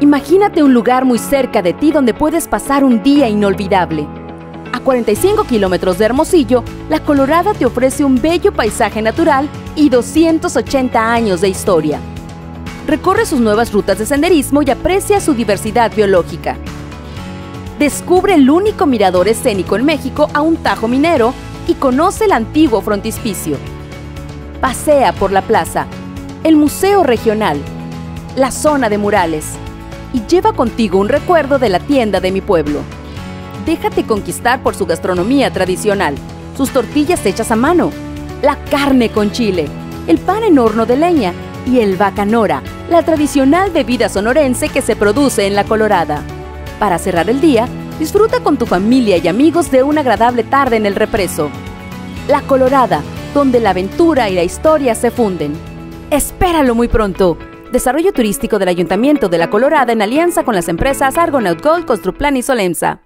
Imagínate un lugar muy cerca de ti donde puedes pasar un día inolvidable. A 45 kilómetros de Hermosillo, La Colorada te ofrece un bello paisaje natural y 280 años de historia. Recorre sus nuevas rutas de senderismo y aprecia su diversidad biológica. Descubre el único mirador escénico en México a un tajo minero y conoce el antiguo frontispicio. Pasea por la plaza, el Museo Regional, la zona de murales y lleva contigo un recuerdo de la tienda de mi pueblo. Déjate conquistar por su gastronomía tradicional, sus tortillas hechas a mano, la carne con chile, el pan en horno de leña y el bacanora, la tradicional bebida sonorense que se produce en La Colorada. Para cerrar el día, disfruta con tu familia y amigos de una agradable tarde en el represo. La Colorada, donde la aventura y la historia se funden. Espéralo muy pronto. Desarrollo turístico del Ayuntamiento de La Colorada en alianza con las empresas Argonaut Gold, Construplan y Solemsa.